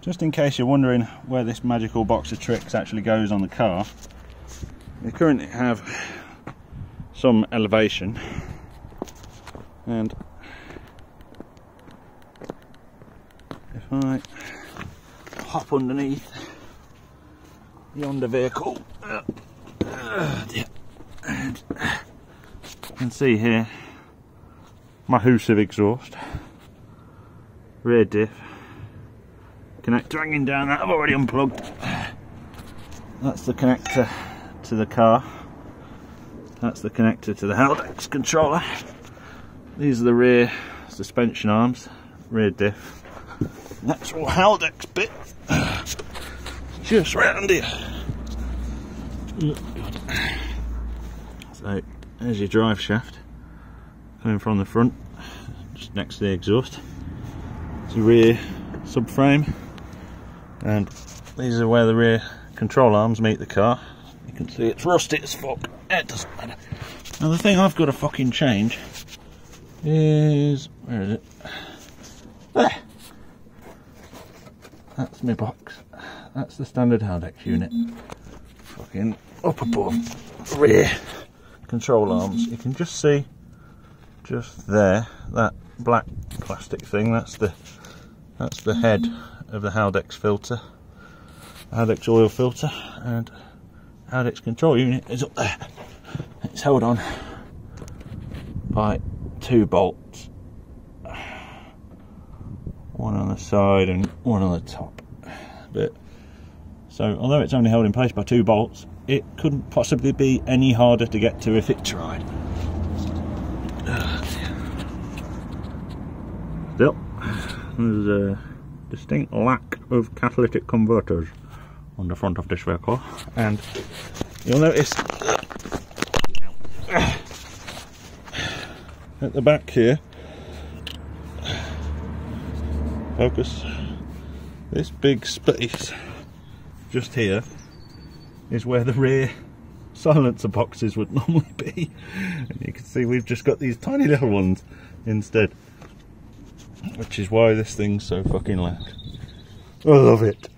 just in case you're wondering where this magical box of tricks actually goes on the car, we currently have some elevation and if I hop underneath yonder vehicle and you can see here my Husiv exhaust rear diff connector. Hanging down that I've already unplugged. That's the connector to the car. That's the connector to the Haldex controller. These are the rear suspension arms rear diff. That's all Haldex bit. Just round here. So there's your drive shaft coming from the front just next to the exhaust. It's a rear subframe and these are where the rear control arms meet the car. You can see it's rusty as fuck. It doesn't matter now the thing I've got to fucking change is where is it? There. That's my box. That's the standard Haldex unit. Fucking up above rear control arms. You can just see just there that black plastic thing. That's the that's the head of the Haldex filter Haldex oil filter and Haldex control unit is up there. It's held on by two bolts. One on the side and one on the top. But so although it's only held in place by two bolts it couldn't possibly be any harder to get to if it tried. Still, there's a distinct lack of catalytic converters on the front of this vehicle, and you'll notice at the back here, focus, this big space just here is where the rear silencer boxes would normally be. And you can see we've just got these tiny little ones instead which is why this thing's so fucking loud. I love it.